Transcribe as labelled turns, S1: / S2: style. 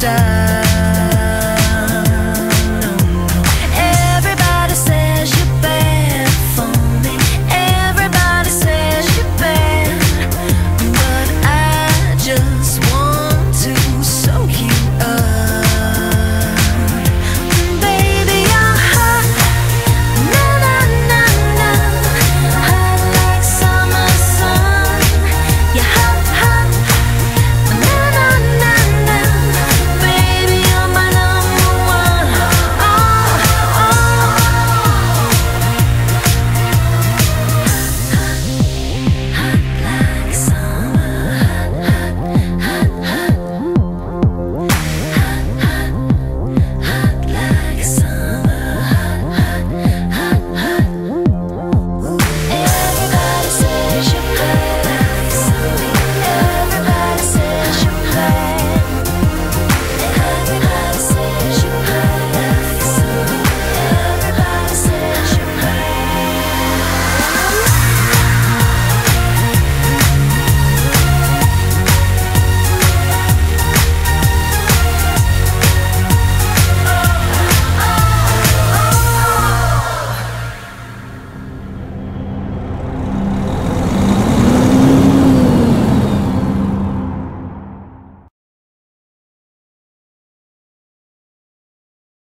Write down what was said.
S1: style